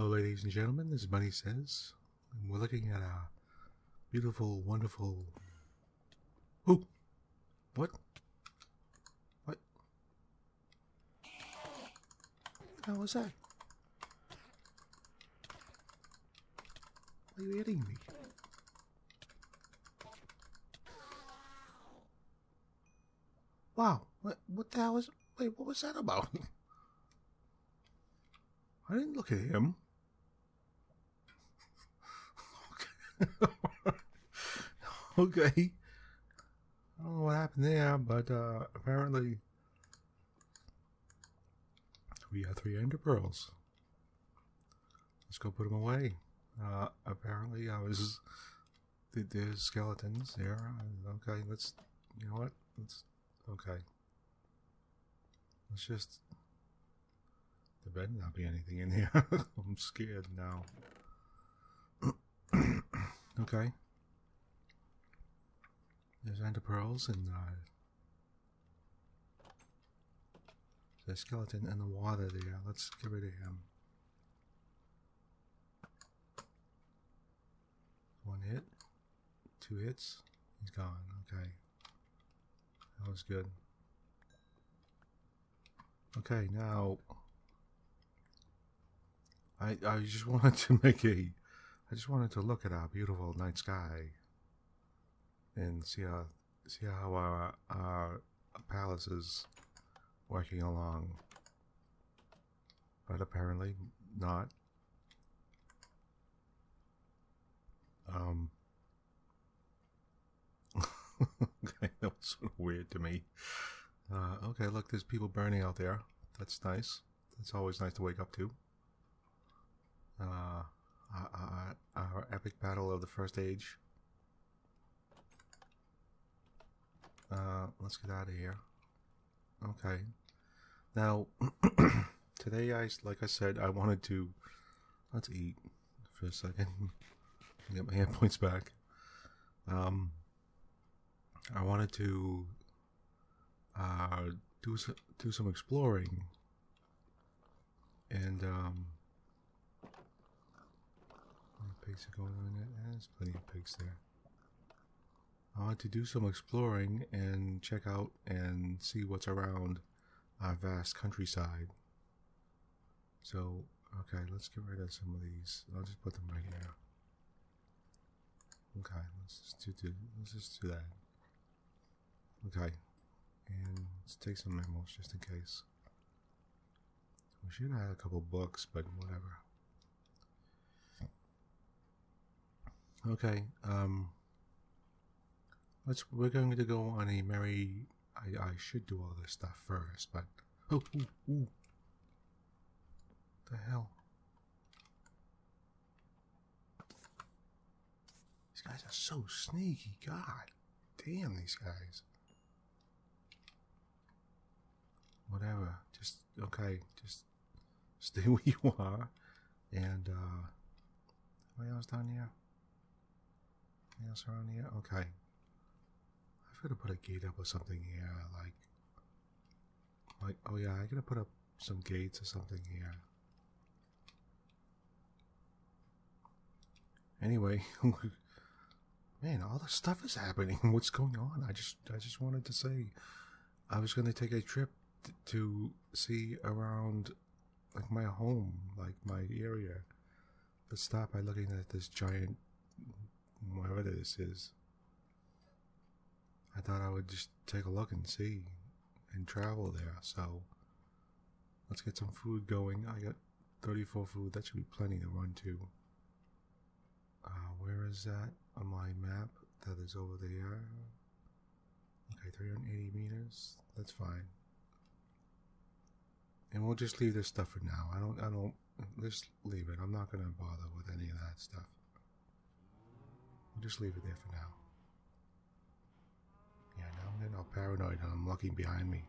Hello, ladies and gentlemen. This is Bunny Says. We're looking at a beautiful, wonderful. Ooh! What? What? How was that? Are you hitting me? Wow! What? What the hell was? Wait, what was that about? I didn't look at him. okay. I don't know what happened there, but uh, apparently we have three ender pearls. Let's go put them away. Uh, apparently, I was there's skeletons there. Okay, let's. You know what? Let's. Okay. Let's just. There better not be anything in here. I'm scared now. okay. There's ender pearls and uh, the skeleton in the water there. Let's get rid of him. One hit, two hits, he's gone. Okay, that was good. Okay, now I I just wanted to make a I just wanted to look at our beautiful night sky and see how see how our our palace is working along. But apparently not. Um okay, that was sort of weird to me. Uh, okay, look, there's people burning out there. That's nice. That's always nice to wake up to. Uh, uh, our epic battle of the first age. Uh, let's get out of here. Okay. Now, today I, like I said, I wanted to, let's eat for a second. Get my hit points back. Um, I wanted to uh, do some, do some exploring, and um, pigs are going on there. There's plenty of pigs there. I want to do some exploring and check out and see what's around our vast countryside. So, okay, let's get rid of some of these. I'll just put them right here. Okay, let's just do, let's just do that. Okay, and let's take some memos just in case. We should have a couple books, but whatever. Okay, um, let's. We're going to go on a merry. I I should do all this stuff first, but oh, ooh, ooh. the hell! These guys are so sneaky. God damn, these guys. Whatever. Just okay. Just stay where you are, and uh, what else down here? Anything else around here? Okay. I've got to put a gate up or something here, like, like, oh yeah, I gotta put up some gates or something here. Anyway, man, all this stuff is happening. What's going on? I just, I just wanted to say, I was gonna take a trip to see around, like my home, like my area. But stop by looking at this giant wherever this is. I thought I would just take a look and see and travel there. So let's get some food going. I got 34 food. That should be plenty to run to. Uh, where is that on my map? That is over there. Okay, 380 meters. That's fine. And we'll just leave this stuff for now. I don't. I don't. Just leave it. I'm not gonna bother with any of that stuff. We'll just leave it there for now. Yeah, now I'm getting all paranoid and I'm looking behind me.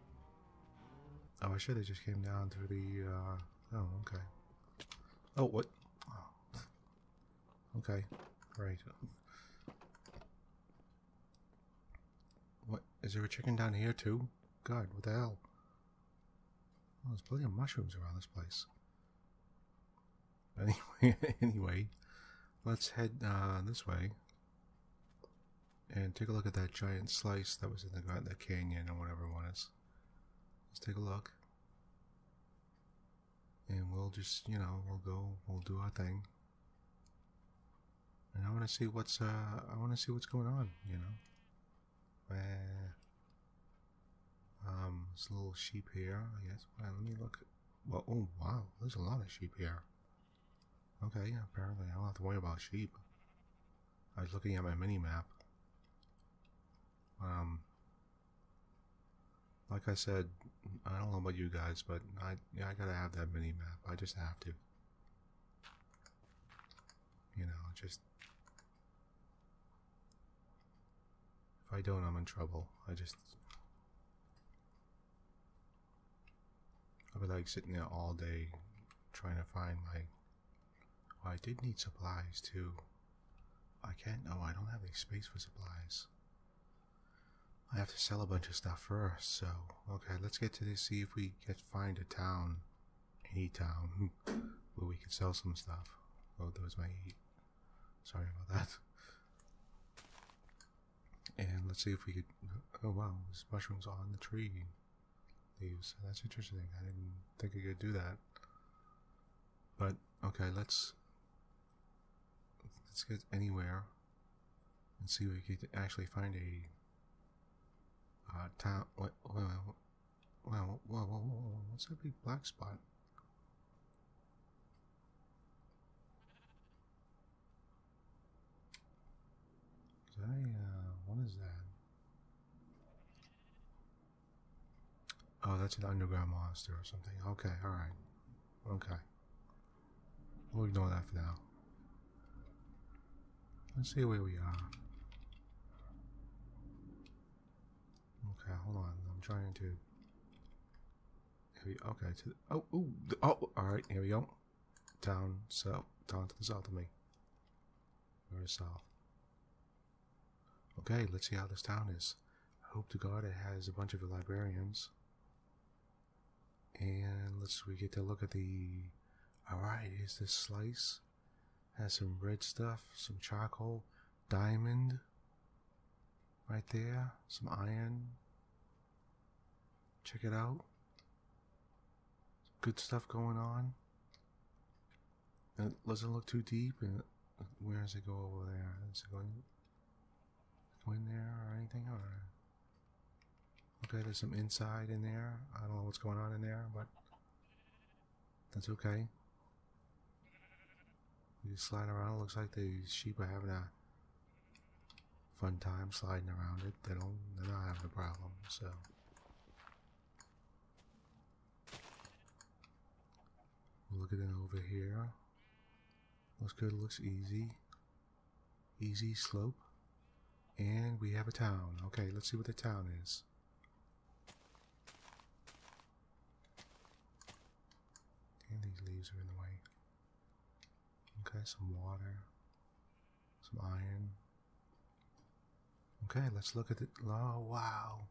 Oh, I should have just came down through the, uh, oh, okay. Oh, what? Oh. Okay, great. What, is there a chicken down here too? God, what the hell? Oh, there's plenty of mushrooms around this place. Anyway, anyway, let's head uh, this way and take a look at that giant slice that was in the the canyon or whatever it was. Let's take a look, and we'll just you know we'll go we'll do our thing. And I want to see what's uh I want to see what's going on, you know. Uh, um, there's a little sheep here. I guess. Well, let me look. Well, oh wow, there's a lot of sheep here. Okay, apparently I don't have to worry about sheep. I was looking at my mini map. Um, like I said, I don't know about you guys, but I yeah, I gotta have that mini map. I just have to. You know, just if I don't, I'm in trouble. I just I'll be like sitting there all day trying to find my. Well, I did need supplies too. I can't. No, I don't have any space for supplies. I have to sell a bunch of stuff first. So okay, let's get to this. See if we can find a town, any town, where we can sell some stuff. Oh, there was my. Sorry about that. And let's see if we could. Oh wow, there's mushrooms on the tree leaves. That's interesting. I didn't think I could do that. But okay, let's let's get anywhere and see if we could actually find a uh, town. What? Well, well, whoa, whoa, whoa, what's that big black spot? Is that a, uh, what is that? Oh, that's an underground monster or something. Okay, alright. Okay. We'll ignore that for now. Let's see where we are. Okay, hold on. I'm trying to. We, okay, to oh, ooh, oh, all right. Here we go. Down south, down to the south of me. Very south. Okay, let's see how this town is. I hope to God it has a bunch of librarians. And let's we get to look at the. All right, here's this slice. Has some red stuff, some charcoal, diamond. Right there, some iron. Check it out. Good stuff going on. And it doesn't look too deep. And where does it go over there? Is it going, go in there or anything? Or Okay, there's some inside in there. I don't know what's going on in there, but that's okay. You slide around. It looks like the sheep are having a fun time sliding around it. They don't. They're not having a problem. So. Look at it over here. Looks good. Looks easy. Easy slope. And we have a town. Okay, let's see what the town is. And these leaves are in the way. Okay, some water, some iron. Okay, let's look at it. Oh, wow.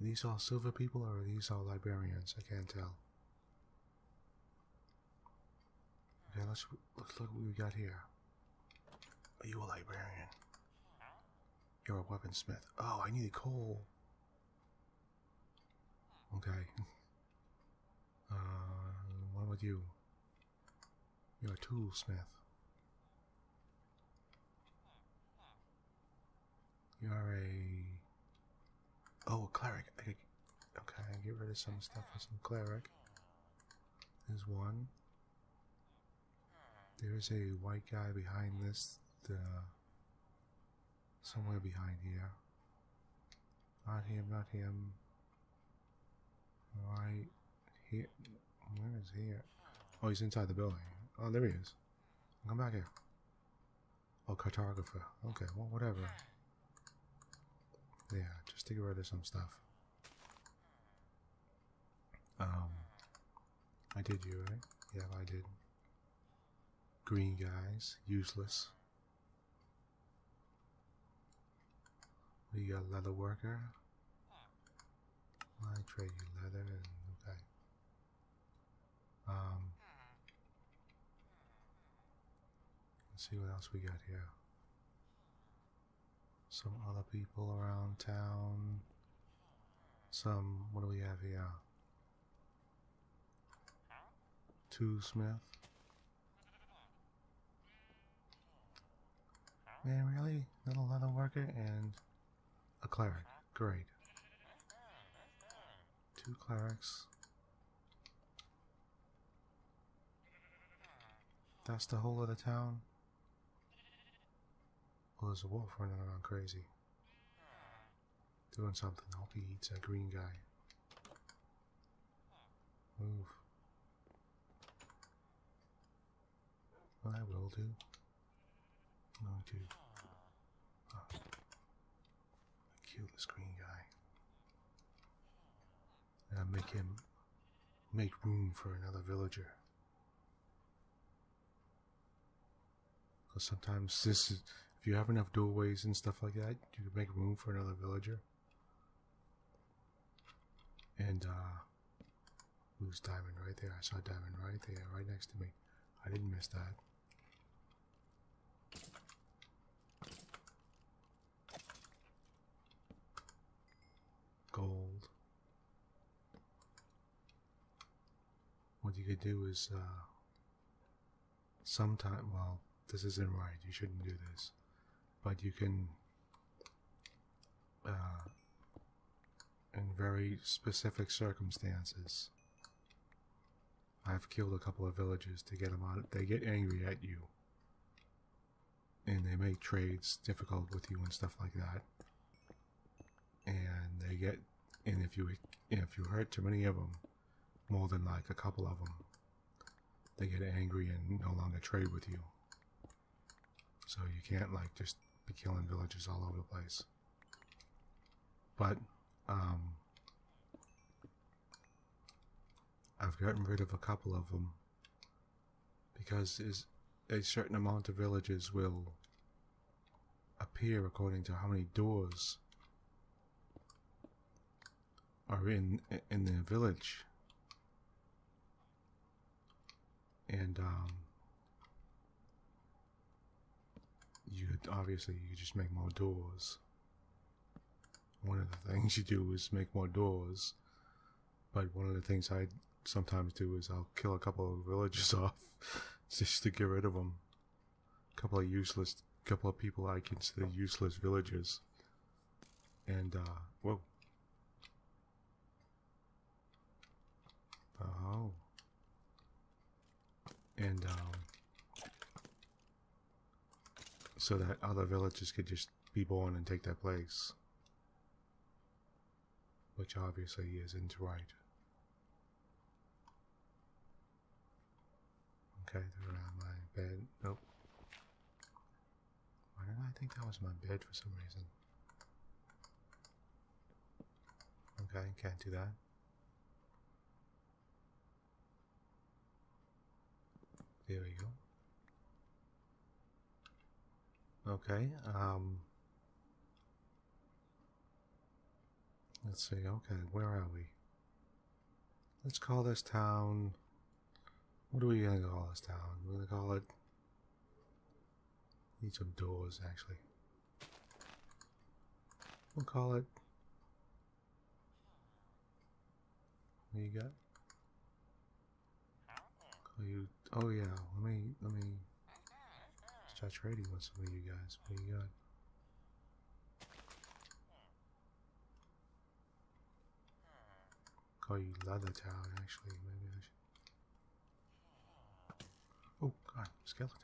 Are these all silver people or are these all librarians? I can't tell. Okay, let's let's look what we got here. Are you a librarian? You're a weaponsmith. Oh, I need coal. Okay. Uh, what about you? You're a toolsmith. You're a oh a cleric. Okay, get rid of some stuff for some cleric. There's one. There's a white guy behind this. The somewhere behind here. Not him. Not him. Right here. Where is he? Oh, he's inside the building. Oh, there he is. Come back here. Oh, cartographer. Okay, well, whatever. Yeah, just to get rid of some stuff. Um, I did you, right? Yeah, I did. Green guys, useless. We got leather worker. I trade you leather and okay. Um, Let's see what else we got here. Some other people around town. Some, what do we have here? Toolsmith. Man, really? Little leather worker and a cleric. Great. Two clerics. That's the whole of the town? Well, there's a wolf running around crazy. Doing something. I Hope he eats that green guy. Move. That will do. I'm going ah. to kill this green guy. And make him make room for another villager. Because sometimes this is, you have enough doorways and stuff like that, you can make room for another villager. And, uh, who's Diamond right there? I saw Diamond right there, right next to me. I didn't miss that. Gold. What you could do is, uh, sometime, well, this isn't right, you shouldn't do this, but you can, uh, in very specific circumstances, I've killed a couple of villagers to get them out. They get angry at you, and they make trades difficult with you and stuff like that. And they get, and if you if you hurt too many of them, more than like a couple of them, they get angry and no longer trade with you. So you can't like just be killing villagers all over the place. But um, I've gotten rid of a couple of them because is a certain amount of villages will appear according to how many doors are in in the village and um you could obviously you could just make more doors one of the things you do is make more doors but one of the things I sometimes do is I'll kill a couple of villagers off just to get rid of them. A couple of useless, couple of people I consider useless villagers. And, uh, whoa. Oh. And, um, so that other villagers could just be born and take their place. Which obviously isn't right. Okay, they're around my bed. Nope. Why did I think that was my bed for some reason? Okay, can't do that. There we go. Okay, um... Let's see, okay, where are we? Let's call this town... What are we gonna call this town? We're gonna call it... Need some doors, actually. We'll call it... What you got? Call you... Oh yeah, let me... Let me... Start trading with some of you guys. What do you got? Call you Leather Town, actually. Maybe I should... Oh, God, skeleton.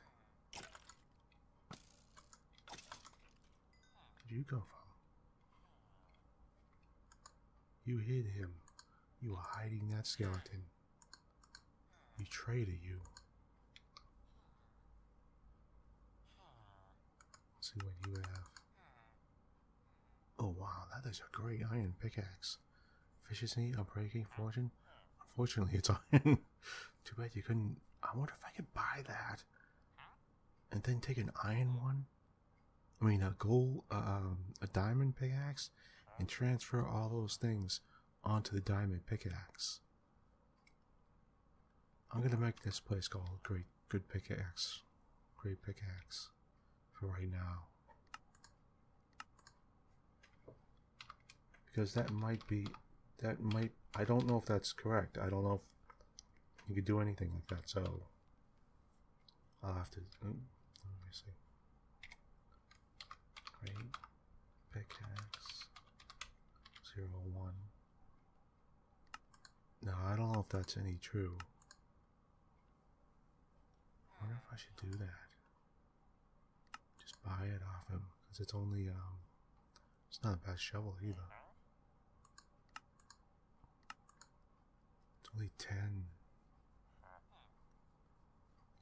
Where'd you go from? You hid him. You were hiding that skeleton. He traded you. See what you have. Oh wow, that is a great iron pickaxe. Efficiency, Unbreaking fortune. Unfortunately, it's iron. Too bad you couldn't. I wonder if I could buy that and then take an iron one. I mean, a gold, um, a diamond pickaxe, and transfer all those things onto the diamond pickaxe. I'm gonna make this place called Great Good Pickaxe, Great pickaxe right now. Because that might be, that might, I don't know if that's correct. I don't know if you could do anything like that, so I'll have to, mm, let me see. Great pickaxe, zero one. No, I don't know if that's any true. I wonder if I should do that. Buy it off him, because it's only, um, it's not a bad shovel either. It's only 10.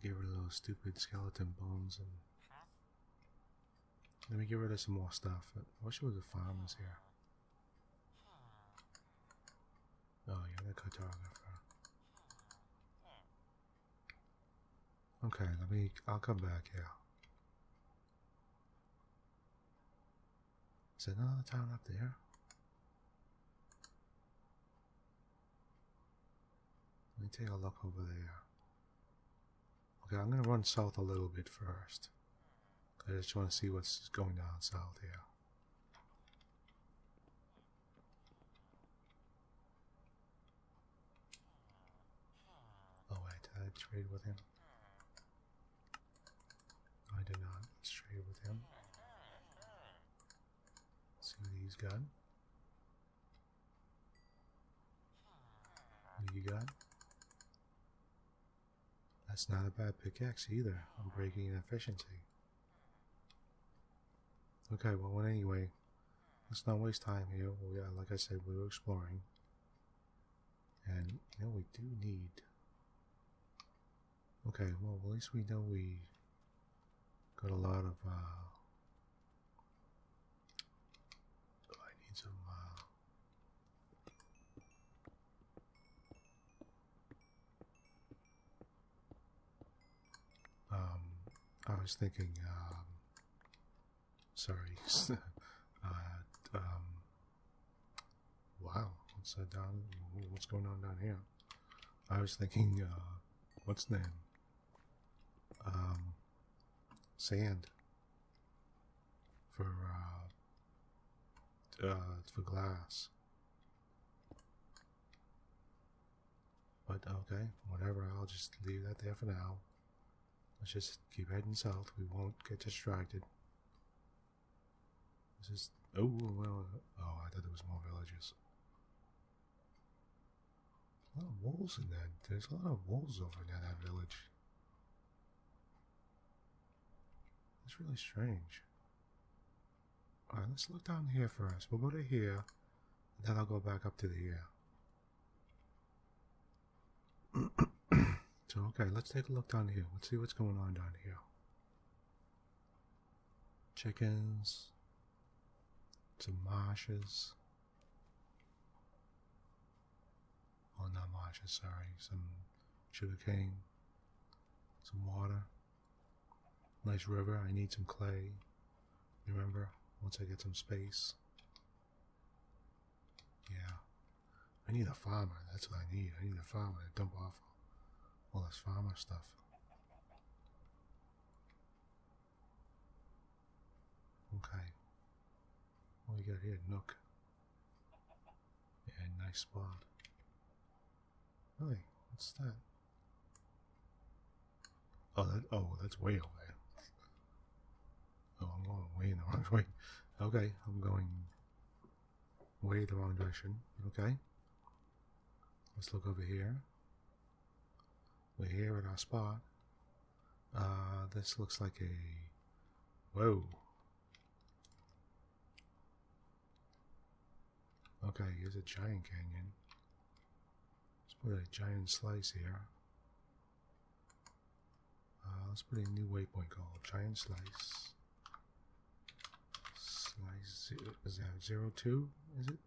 Get rid of those stupid skeleton bones and. Let me get rid of some more stuff. I wish there was a farmers here. Oh, yeah, the cartographer. Okay, let me. I'll come back here. There another town up there? Let me take a look over there. Okay, I'm gonna run south a little bit first. I just want to see what's going down south here. Oh wait, did I trade with him? I did not. Let's trade with him. see what he's got. What you got? That's not a bad pickaxe either. Unbreaking in efficiency. Okay, well, anyway, let's not waste time here. Well, yeah, like I said, we were exploring. And, you know, we do need. Okay, well, at least we know we got a lot of. Uh, I need some. Uh, um, I was thinking. Um, sorry. uh, um, wow, what's that down? What's going on down here? I was thinking, uh, what's the name? Um, sand for uh, uh, for glass. But okay, whatever. I'll just leave that there for now. Let's just keep heading south. We won't get distracted. This is. Oh, well. Uh, oh, I thought there was more villages. A lot of wolves in that. There's a lot of wolves over near that village. It's really strange. Alright, let's look down here first. We'll go to here, and then I'll go back up to the here. so, okay, let's take a look down here. Let's see what's going on down here. Chickens, some marshes. Oh, not marshes, sorry. Some sugarcane, some water, nice river. I need some clay. Remember, once I get some space. Yeah. I need a farmer. That's what I need. I need a farmer to dump off all this farmer stuff. Okay. What we got here? Nook. Yeah, nice spot. Really? What's that? Oh, that. Oh, that's way over there. Oh, I'm going way in the wrong way. Okay, I'm going way the wrong direction. Okay. Let's look over here. We're here at our spot. Uh, this looks like a. Whoa. Okay, here's a giant canyon. Let's put a giant slice here. Uh, let's put a new waypoint called giant slice. Slice is that zero two? Is it?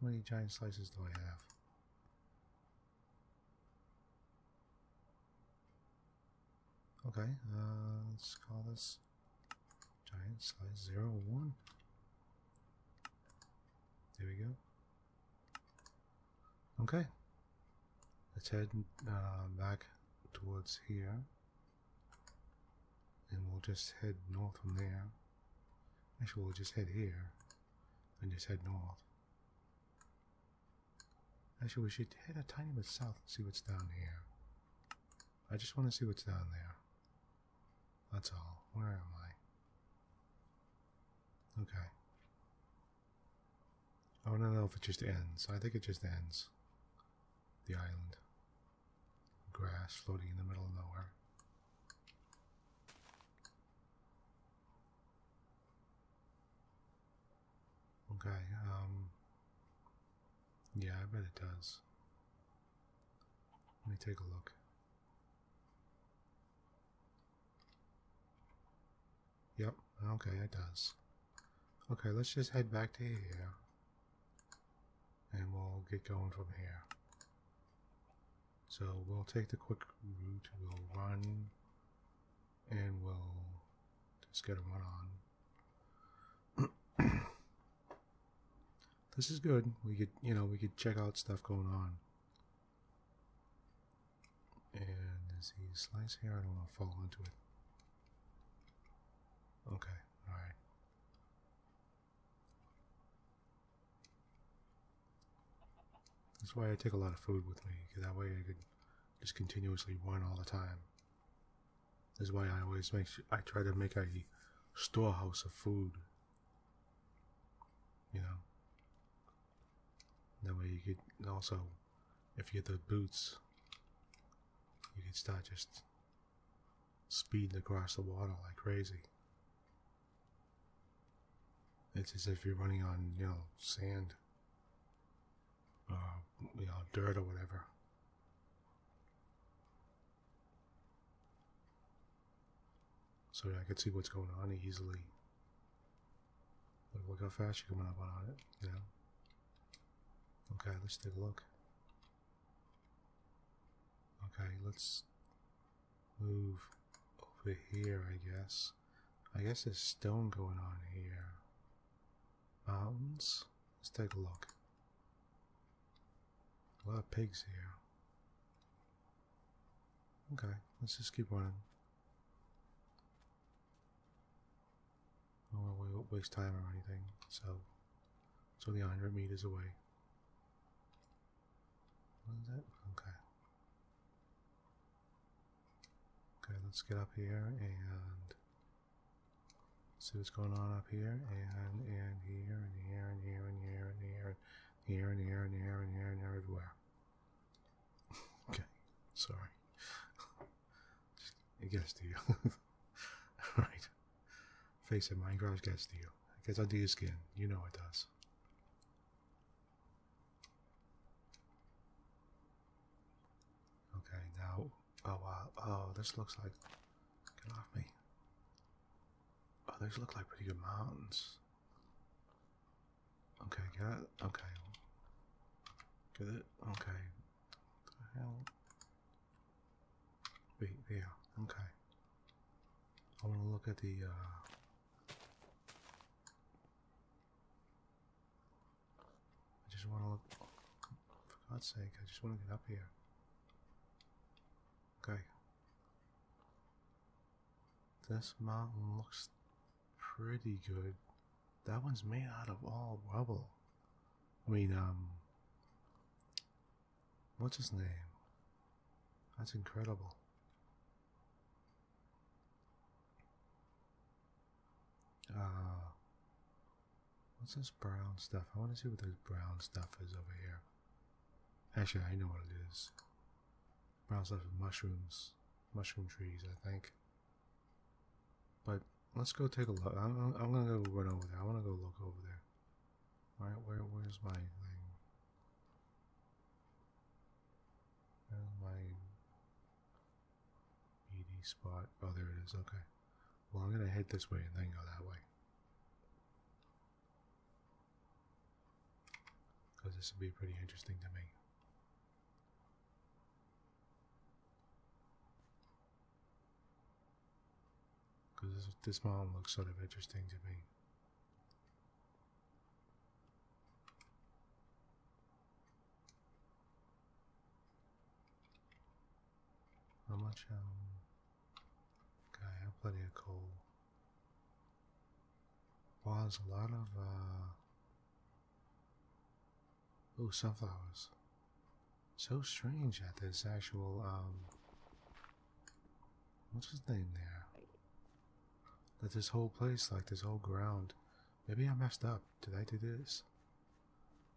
How many giant slices do I have? Okay, uh, let's call this giant slice zero one. There we go. Okay. Let's head uh, back towards here. and we'll just head north from there. Actually, we'll just head here and just head north. Actually, we should head a tiny bit south and see what's down here. I just want to see what's down there. That's all. Where am I? Okay. I want to know if it just ends. I think it just ends. The island. Grass floating in the middle of nowhere. Okay, um. Yeah, I bet it does. Let me take a look. Okay, it does. Okay, let's just head back to here. And we'll get going from here. So we'll take the quick route, we'll run, and we'll just get a run on. this is good. We could, you know, we could check out stuff going on. And is he slice here? I don't want to fall into it. Okay, alright. That's why I take a lot of food with me, because that way I could just continuously run all the time. That's why I always make sure, I try to make a storehouse of food. You know? That way you could also, if you get the boots, you could start just speeding across the water like crazy. It's as if you're running on, you know, sand or, you know, dirt or whatever. So I could see what's going on easily. Look, look how fast you're coming up on it, you know? Okay, let's take a look. Okay, let's move over here, I guess. I guess there's stone going on here. Mountains? Let's take a look. A lot of pigs here. Okay, let's just keep running. Don't want to waste time or anything, so it's only 100 meters away. What is that? Okay. Okay, let's get up here and see what's going on up here, and and here and here and here and here and here and here and here and here and here and everywhere. okay, sorry. It gets to you. right. Face it, Minecraft gets to you. It gets under your skin. You know it does. Okay, now. Oh, wow. Oh, this looks like. Get off me. Oh, these look like pretty good mountains. Okay, got it. Okay. Get it? Okay. What the hell? Wait, yeah. Okay. I want to look at the, uh. I just want to look. For God's sake, I just want to get up here. Okay. This mountain looks pretty good. That one's made out of all rubble. I mean, um, what's his name? That's incredible. Uh, what's this brown stuff? I want to see what this brown stuff is over here. Actually, I know what it is. Brown stuff is mushrooms, mushroom trees, I think. But let's go take a look. I'm, I'm gonna go run over there. I want to go look over there. All right, where where's my thing? Where's my meaty spot? Oh, there it is. Okay. Well, I'm gonna head this way and then go that way. Because this would be pretty interesting to me. Because this, this mountain looks sort of interesting to me. How much? Um, okay. I have plenty of coal. Wow, there's a lot of, uh... Oh, sunflowers. So strange that there's actual, um... What's his name there? That this whole place, like this whole ground... Maybe I messed up. Did I do this?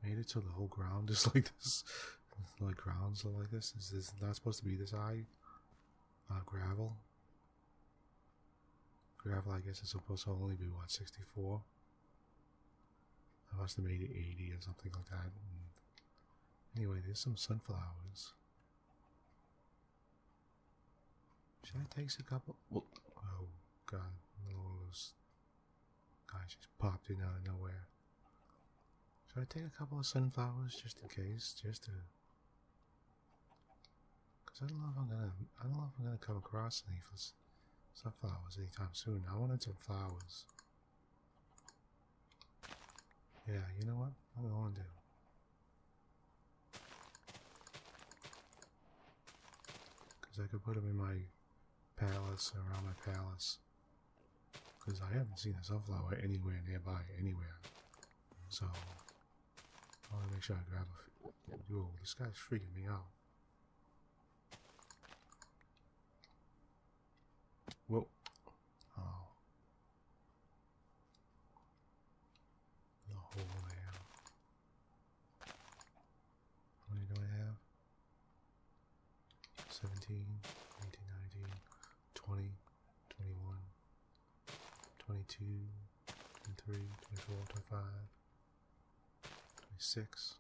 Made it so the whole ground is like this? Like grounds are like this? Is this not supposed to be this high? Uh, gravel? Gravel, I guess, is supposed to only be, what, 64? I must have made it 80 or something like that. anyway, there's some sunflowers. Should I take a couple? Oh, God. Those guys just popped in out of nowhere. Should I take a couple of sunflowers just in case? Just to Because I don't know if I'm gonna. I don't know if I'm gonna come across any sunflowers anytime soon. I wanted some flowers. Yeah, you know what? I'm going to. Do. Because I could put them in my palace, around my palace. Because I haven't seen a sunflower anywhere nearby, anywhere. So, I want to make sure I grab a. Whoa, this guy's freaking me out. Whoa. Oh. The do I have? 17, 23, 24, 25, 26,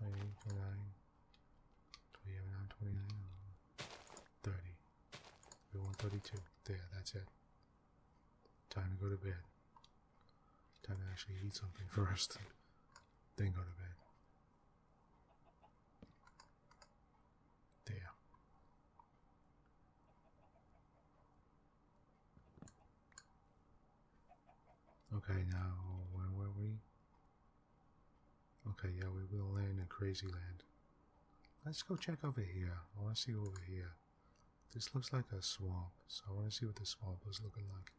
28, 29, 29, 29. 132. There, that's it. Time to go to bed. Time to actually eat something first, then go to bed. There. Okay, now, where were we? Okay, yeah, we will land in Crazy Land. Let's go check over here. I want to see over here. This looks like a swamp, so I want to see what the swamp is looking like.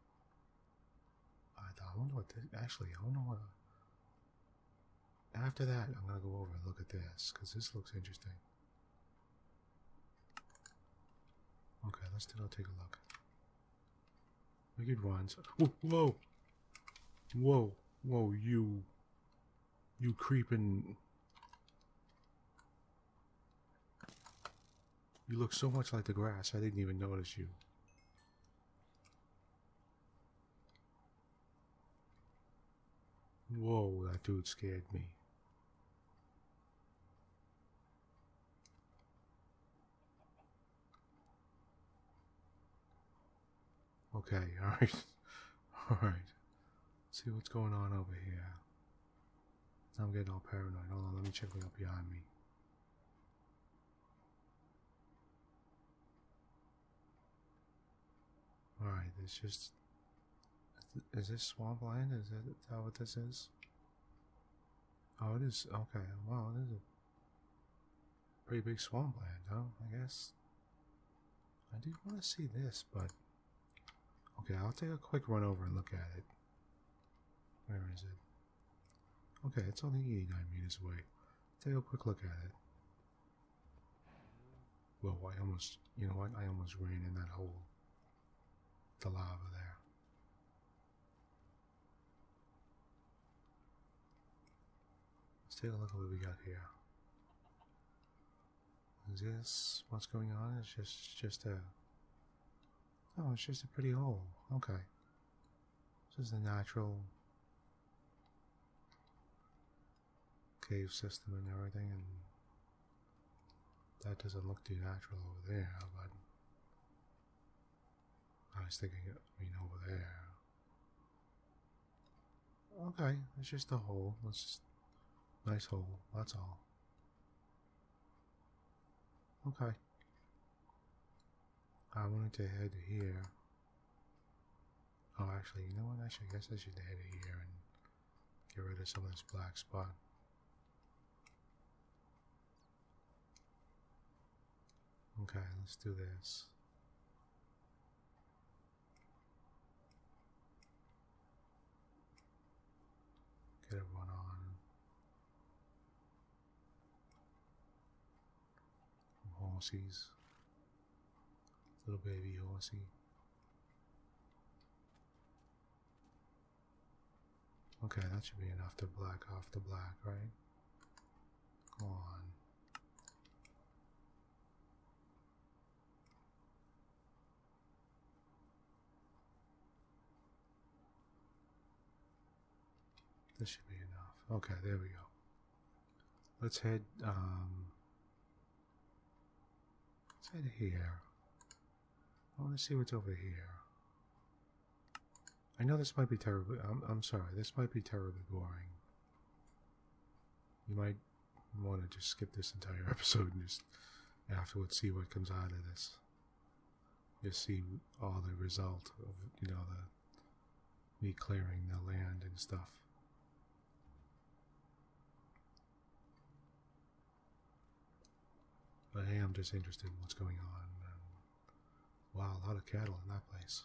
I, don't wonder what this, actually, I wonder what, after that, I'm going to go over and look at this, because this looks interesting. Okay, let's take a look. Wicked ones. Whoa, whoa, whoa, whoa, you, you creeping You look so much like the grass, I didn't even notice you. Whoa, that dude scared me. Okay, alright. Alright. See what's going on over here. I'm getting all paranoid. Hold on, let me check what up behind me. Alright, it's just. Is this swampland? Is that, is that what this is? Oh, it is. Okay, wow, this is a pretty big swampland, huh? I guess. I do want to see this, but. Okay, I'll take a quick run over and look at it. Where is it? Okay, it's only 89 meters away. Take a quick look at it. Whoa, I almost, you know what? I almost ran in that hole the lava there. Let's take a look at what we got here. Is this what's going on? It's just just a Oh, it's just a pretty hole. Okay. This is the natural cave system and everything and that doesn't look too natural over there, but I was thinking, I mean, over there. Okay, it's just a hole. It's just nice hole. That's all. Okay. I wanted to head here. Oh, actually, you know what? Actually, I guess I should head here and get rid of some of this black spot. Okay, let's do this. Get everyone on. Horses. Little baby horsey. Okay, that should be enough to black off the black, right? Go on. Okay, there we go. Let's head, um, let's head here. I want to see what's over here. I know this might be terribly, I'm, I'm sorry, this might be terribly boring. You might want to just skip this entire episode and just afterwards see what comes out of this. Just see all the result of, you know, the me clearing the land and stuff. But I am just interested in what's going on. Um, wow, a lot of cattle in that place.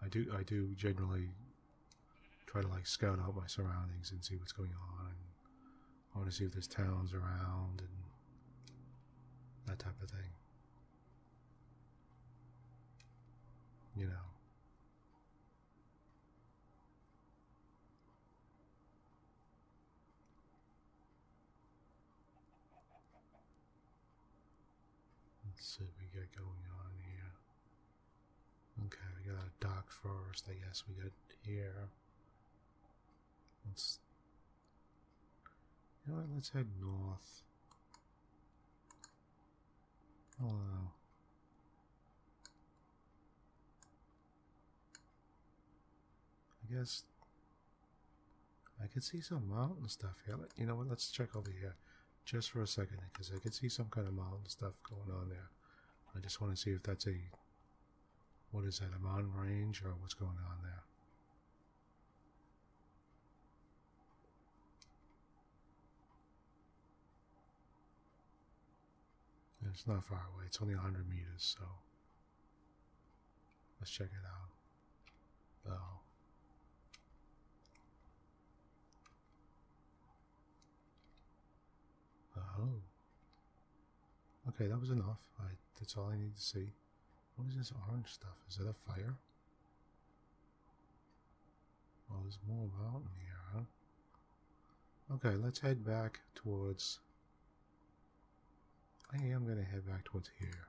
I do I do generally try to like scout out my surroundings and see what's going on. And I want to see if there's towns around and that type of thing. You know. Let's see what we got going on here. Okay, we got a dark forest, I guess we got here. Let's you know what, let's head north. Oh wow. I guess I could see some mountain stuff here. You know what? Let's check over here just for a second because I could see some kind of mountain stuff going on there. I just want to see if that's a what is that, a mountain range or what's going on there? It's not far away, it's only 100 meters, so let's check it out. Oh. Oh. Okay, that was enough. I, that's all I need to see. What is this orange stuff? Is that a fire? Well, there's more mountain here, huh? Okay, let's head back towards... I am going to head back towards here.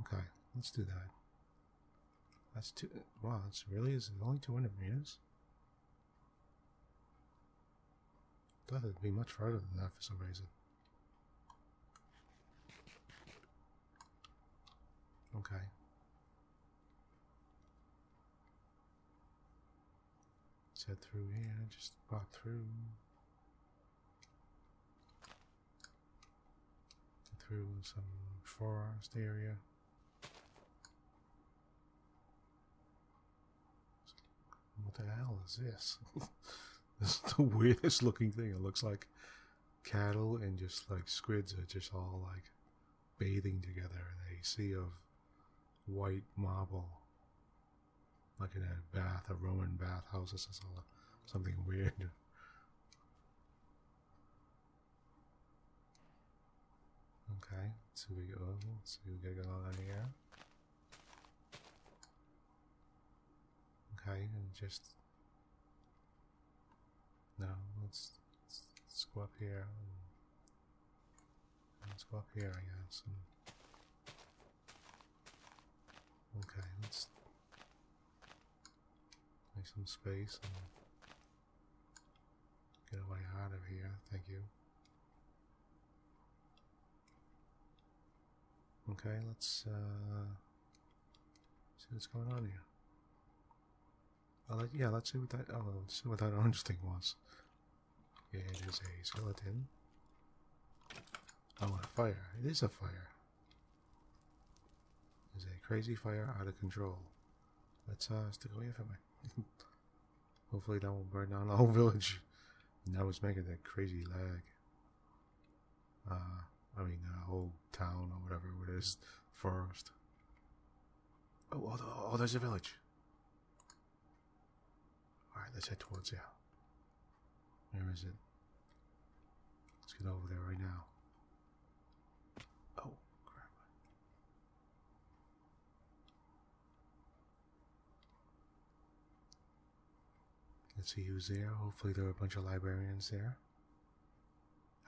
Okay, let's do that. That's two... Wow, it's really... Is it only 200 meters? Thought it'd be much farther than that for some reason. Okay. Let's head through here, just walk through. Through some forest area. What the hell is this? this is the weirdest looking thing. It looks like cattle and just like squids are just all like bathing together in a sea of white marble, like in a bath, a Roman bathhouse or something weird. Okay, so we go. What we got going on here. Okay, and just no. Let's, let's, go up here. let's go up here, I guess. And, Okay, let's make some space and get away out of here. Thank you. Okay, let's uh, see what's going on here. Oh, let, yeah, let's see what that. Oh, let's see what that orange thing was. It is a skeleton. Oh, a fire. It is a fire is a crazy fire out of control. Let's uh, stick away from it. Hopefully that won't burn down the whole village. And that was making that crazy lag. Uh, I mean, the whole town or whatever it is, forest. Oh, oh, oh, there's a village. Alright, let's head towards there. Where is it? Let's get over there right now. Oh, crap. Let's see who's there. Hopefully, there are a bunch of librarians there.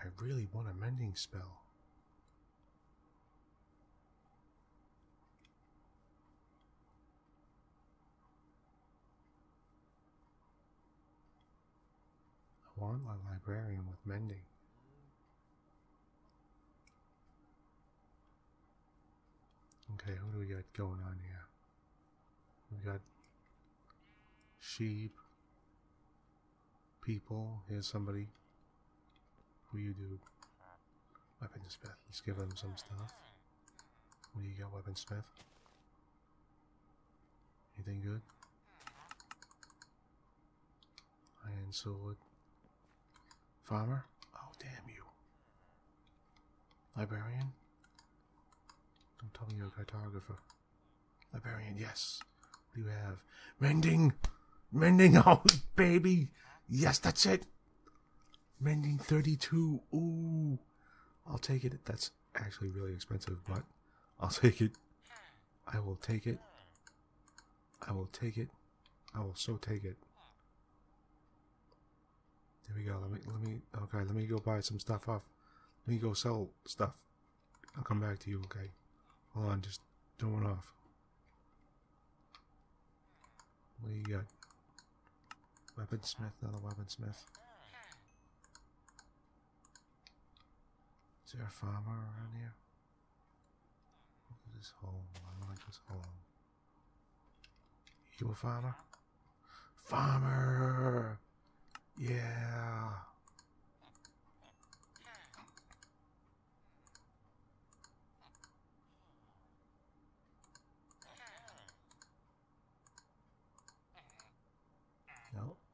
I really want a mending spell. Want a librarian with mending. Okay, who do we got going on here? We got sheep, people. Here's somebody. Who you do? Weaponsmith. Let's give him some stuff. What do you got, Weaponsmith? Anything good? Iron sword. Farmer? Oh, damn you. Librarian? Don't tell me you're a cartographer. Librarian, yes. What do you have? Mending! Mending! Oh, baby! Yes, that's it! Mending 32. Ooh. I'll take it. That's actually really expensive, but I'll take it. I will take it. I will take it. I will so take it. There we go. Let me let me okay, let me go buy some stuff off. Let me go sell stuff. I'll come back to you, okay? Hold on, just doing off. What do you got? Weaponsmith, another weaponsmith. Is there a farmer around here? Look at this hole. I like this hole. You a farmer? Farmer! Yeah!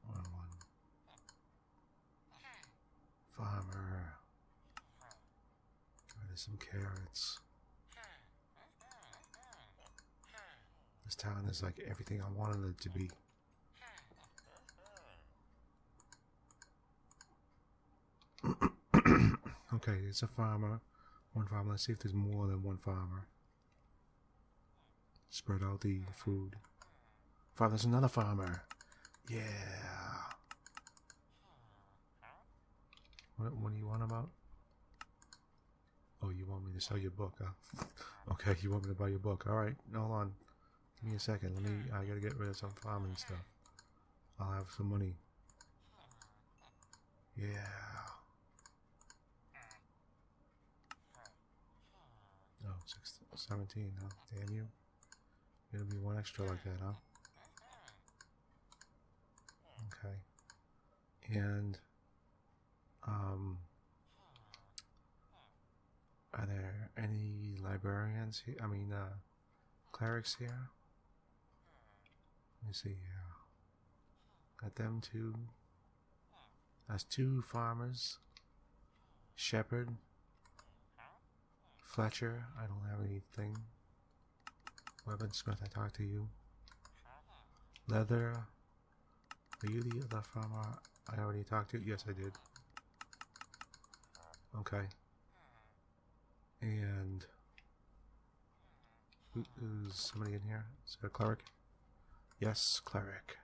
Wrong one. Farmer. Some carrots. This town is like everything I wanted it to be. Okay, it's a farmer. One farmer. Let's see if there's more than one farmer. Spread out the food. Farm, there's another farmer. Yeah. What, what do you want about? Oh, you want me to sell your book, huh? okay, you want me to buy your book. Alright, hold on. Give me a second. Let me, I gotta get rid of some farming stuff. I'll have some money. Yeah. Oh, six, 17, huh? Damn you. Gonna be one extra like that, huh? Okay. And, um, are there any librarians here? I mean, uh, clerics here? Let me see here. Got them two. That's two farmers. Shepherd. Fletcher. I don't have anything. Weaponsmith, I talked to you. Leather. Are you the other farmer I already talked to? Yes, I did. Okay. And who, who's somebody in here? Is there a cleric? Yes, cleric.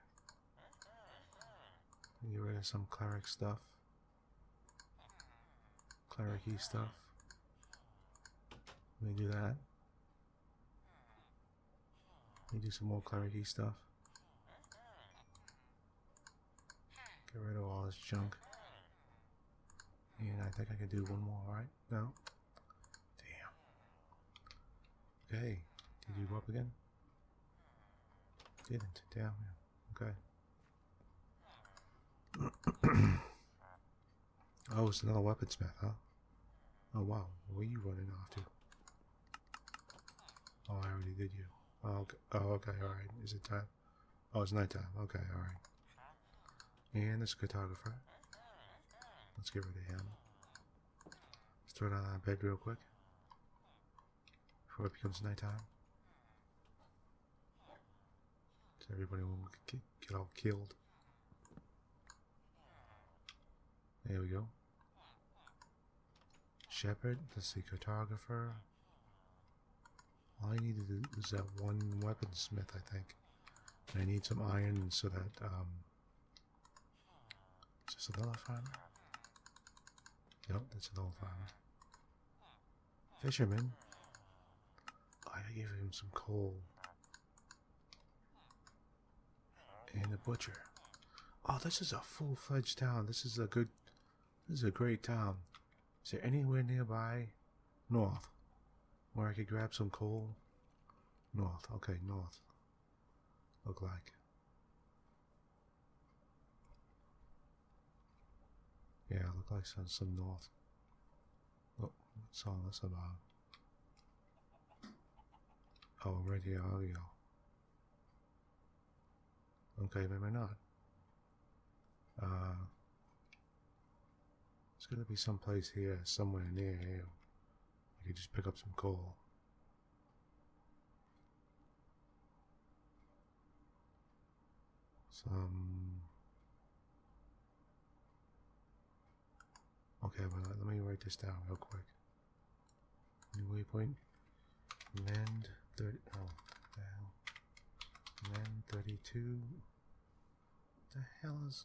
Get rid of some cleric stuff. Cleric-y stuff. Let me do that. Let me do some more cleric-y stuff. Get rid of all this junk. And I think I can do one more, right? No? Damn. Okay. Did you go up again? Didn't. Down. Okay. oh, it's another weaponsmith, huh? Oh, wow. Where are you running off to? Oh, I already did you. Oh, okay. Oh, okay. All right. Is it time? Oh, it's nighttime. Okay. All right. And this cartographer. Let's get rid of him. Let's throw it on that bed real quick. Before it becomes nighttime. So everybody will get, get all killed. There we go. Shepherd, that's the cartographer. All I need to do is that one weaponsmith, I think. And I need some iron so that, um... Is this another farmer? Yep, that's another farmer. Fisherman. Oh, I gave him some coal. And a butcher. Oh, this is a full-fledged town. This is a good... This is a great town. Is there anywhere nearby? North. Where I could grab some coal? North. Okay, north. Look like. Yeah, look like some, some north. Oh, what's all this about? Oh, right here, audio. Okay, maybe not. Uh, it's gonna be someplace here, somewhere near here. Could just pick up some coal. Some. Okay, well, let me write this down real quick. New waypoint. Mend 30. Oh, the hell. Mend 32. The hell is.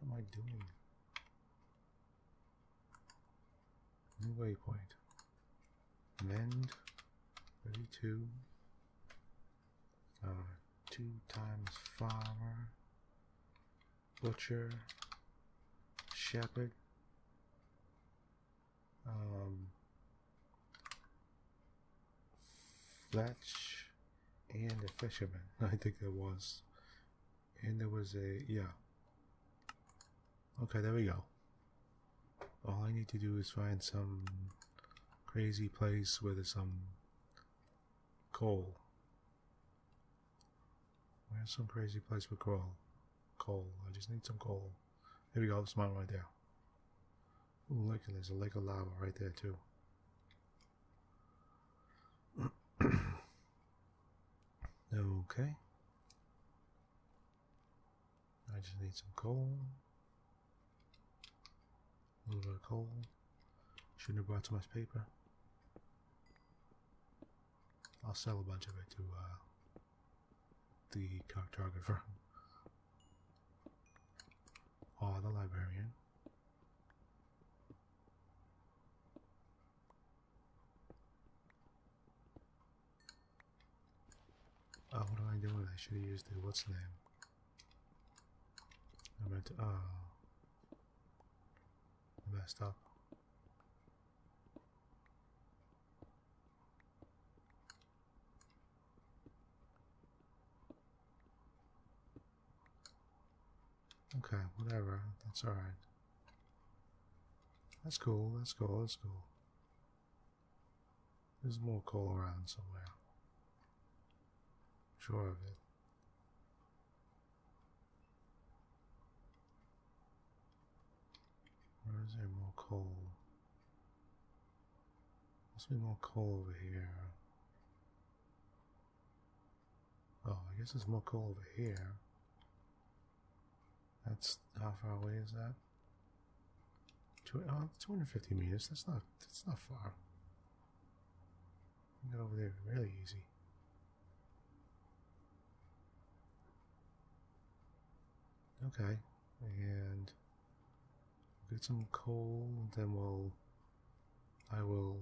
What am I doing? New waypoint. Mend 32. Uh, two times farmer. Butcher. Shepherd. Um, Fletch and a fisherman. I think there was. And there was a, yeah. Okay, there we go. All I need to do is find some crazy place with some coal. Where's some crazy place with coal? Coal. I just need some coal. There we go. There's mine right there. Ooh, look, there's a lake of lava right there too. okay. I just need some coal. A little bit of coal. Shouldn't have brought so much paper. I'll sell a bunch of it to uh, the cartographer. Or the librarian. Oh, what am I doing? I should have used the what's name. I meant to, oh. I messed up. Okay, whatever. That's alright. That's cool, that's cool, that's cool. There's more coal around somewhere. Sure of it. Where is there more coal? Must be more coal over here. Oh, I guess there's more coal over here. That's how far away is that? Two, uh, oh, 250 meters. That's not. That's not far. Get over there really easy. Okay, and get some coal. Then we'll. I will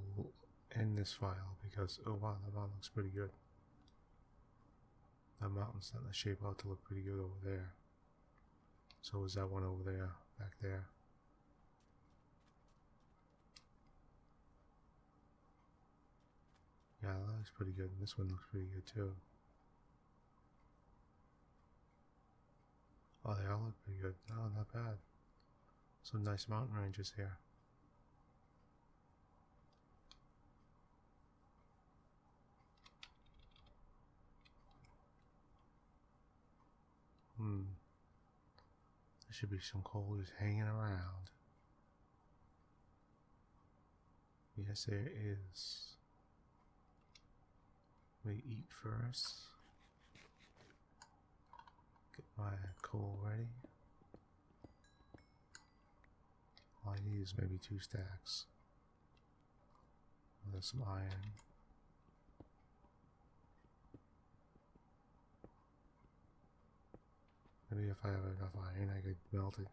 end this file because oh wow, that mountain looks pretty good. That mountain's starting to shape out to look pretty good over there. So is that one over there, back there. Yeah, that looks pretty good. This one looks pretty good too. Oh, they all look pretty good. Oh, not bad. Some nice mountain ranges here. Hmm. There should be some coal just hanging around. Yes, there is. We eat first. Get my coal ready. All I need is maybe two stacks. There's some iron. Maybe if I have enough iron, I could melt it.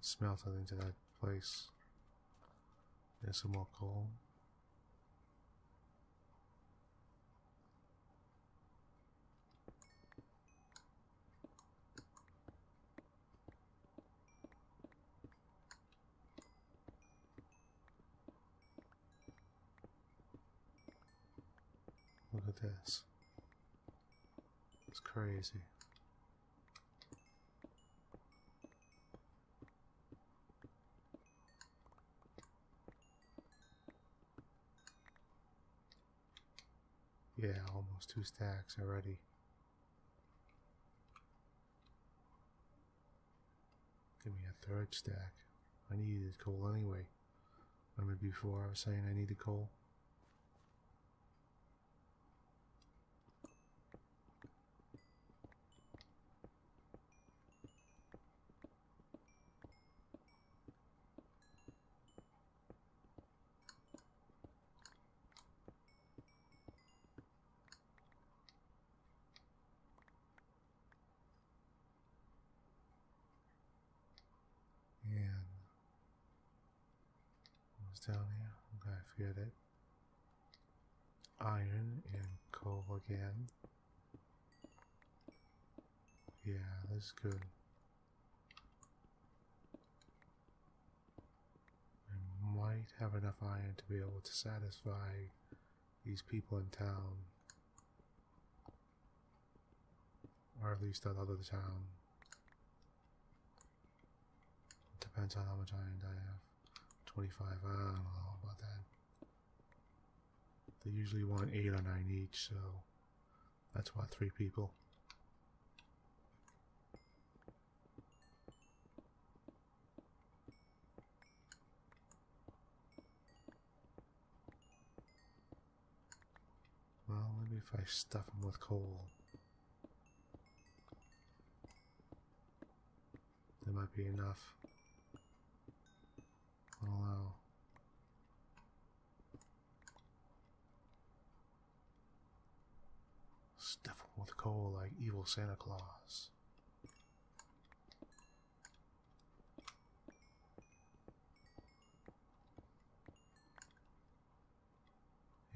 Smelt it into that place. There's some more coal. Look at this. It's crazy. Yeah, almost two stacks already. Give me a third stack. I needed coal anyway. Remember before I was saying I needed coal? And what was down here? Okay, forget it. Iron and coal again. Yeah, that's good. I might have enough iron to be able to satisfy these people in town. Or at least that other town. Depends on how much iron I have. 25, I don't know. They usually want 8 or 9 each, so that's what, 3 people. Well, maybe if I stuff them with coal. There might be enough. I don't know. Stuff with coal like evil Santa Claus.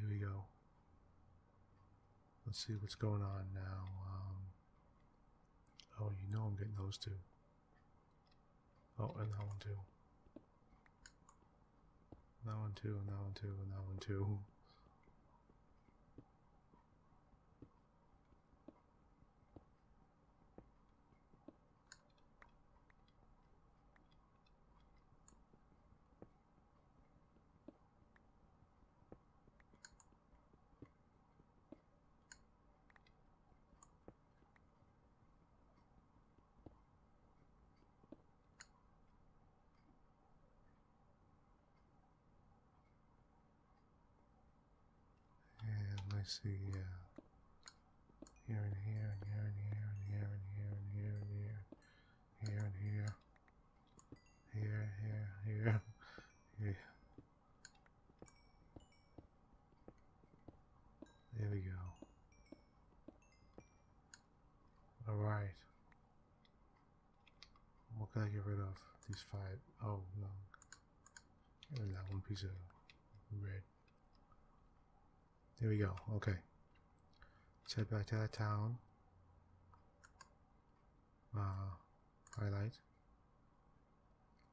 Here we go. Let's see what's going on now. Um, oh, you know I'm getting those two. Oh, and that one too. That one too, and that one too, and that one too. And let's see, yeah. Here and here and here and here and here and here and here and here. Here and here. Here, here, here. Here. There we go. Alright. What can I get rid of? These five. Oh, no. Rid that one piece of red. There we go. Okay. Let's head back to that town. Uh, highlight.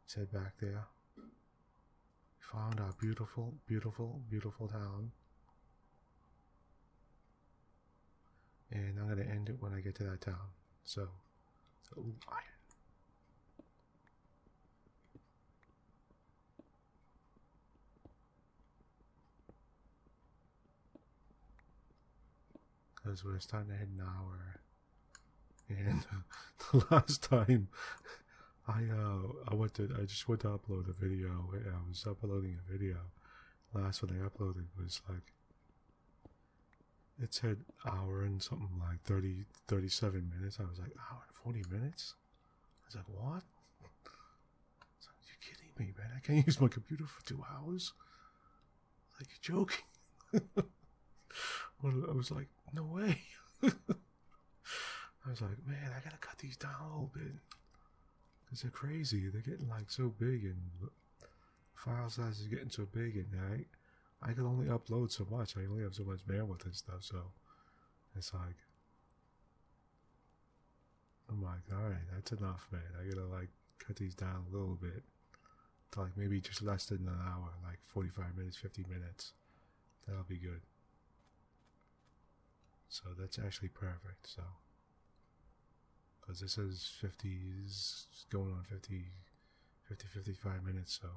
Let's head back there. Found our beautiful, beautiful, beautiful town. And I'm going to end it when I get to that town. So, so ooh, iron. Because we're starting to hit an hour. And the last time I uh I went to I just went to upload a video. I was uploading a video. Last one I uploaded was like it said hour and something like 30, 37 minutes. I was like, hour and 40 minutes? I was like, what? Like, you kidding me, man? I can't use my computer for two hours? Like, you're joking. I was like, no way. I was like, man, I gotta cut these down a little bit. Because they're crazy. They're getting like so big and file size is getting so big and I I can only upload so much. I only have so much bandwidth and stuff, so it's like I'm like, alright, that's enough, man. I gotta like cut these down a little bit to like maybe just less than an hour, like 45 minutes, 50 minutes. That'll be good. So that's actually perfect. So, because this is 50s, going on 50, 50, 55 minutes. So,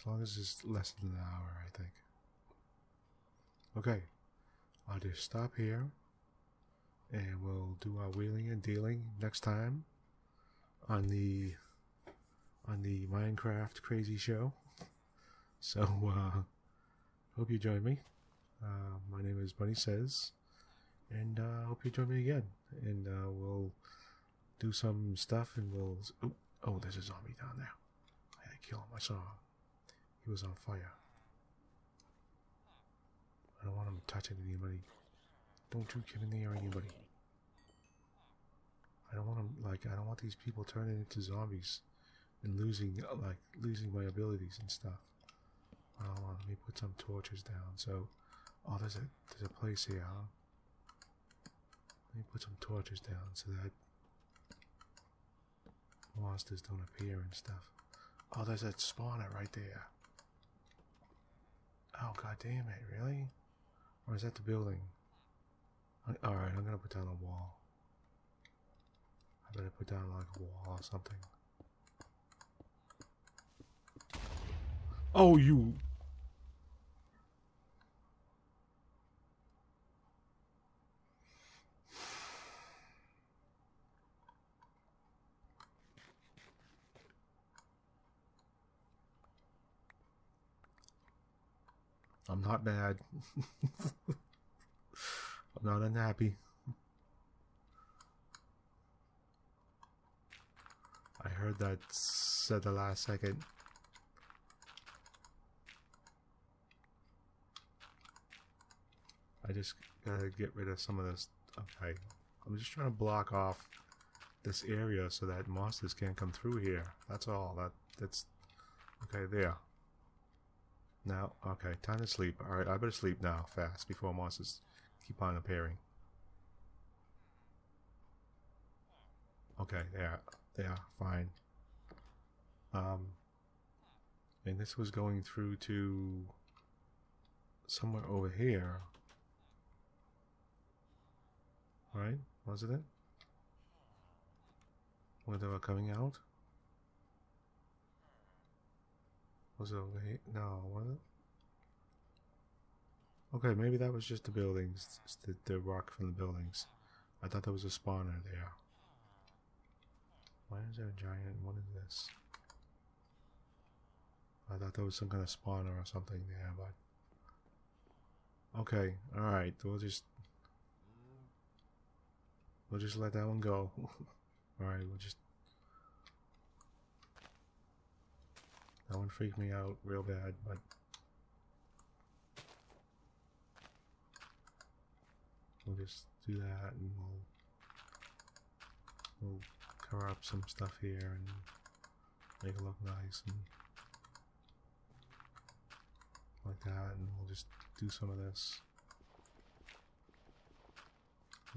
as long as it's less than an hour, I think. Okay, I'll just stop here and we'll do our wheeling and dealing next time on the on the Minecraft crazy show. So uh hope you join me. Uh, my name is Bunny Says and uh hope you join me again and uh we'll do some stuff and we'll oh, oh there's a zombie down there. I had to kill him. I saw him. He was on fire. I don't want him touching anybody. Don't you come in near anybody. I don't want them like I don't want these people turning into zombies and losing like losing my abilities and stuff. Oh, let me put some torches down. So, oh, there's a there's a place here. Huh? Let me put some torches down so that monsters don't appear and stuff. Oh, there's that spawner right there. Oh, god damn it, really? Or is that the building? Alright, I'm gonna put down a wall. I better put down like a wall or something. Oh, you. I'm not bad. I'm not unhappy. I heard that said the last second. I just gotta get rid of some of this. Okay, I'm just trying to block off this area so that monsters can't come through here. That's all. That that's okay. There. Now, okay, time to sleep. Alright, I better sleep now, fast, before monsters keep on appearing. Okay, there, there, fine. Um, and this was going through to somewhere over here. Right? Wasn't it? Where they were coming out? Was it over here? No, was it? Okay, maybe that was just the buildings, the, the rock from the buildings. I thought there was a spawner there. Why is there a giant? What is this? I thought there was some kind of spawner or something there, but... Okay, alright, we'll just... We'll just let that one go. alright, we'll just That one freaked me out real bad, but we'll just do that and we'll we'll cover up some stuff here and make it look nice and like that and we'll just do some of this.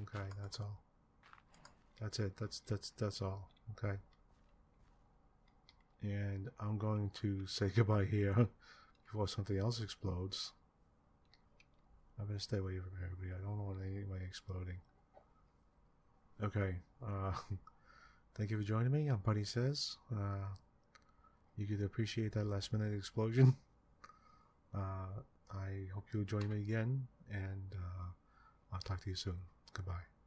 Okay, that's all. That's it. That's that's that's all. Okay and I'm going to say goodbye here before something else explodes. I better stay away from everybody. I don't want anybody exploding. Okay. Uh, thank you for joining me. I'm Bunny Says. Uh, you could appreciate that last minute explosion. Uh, I hope you'll join me again, and uh, I'll talk to you soon. Goodbye.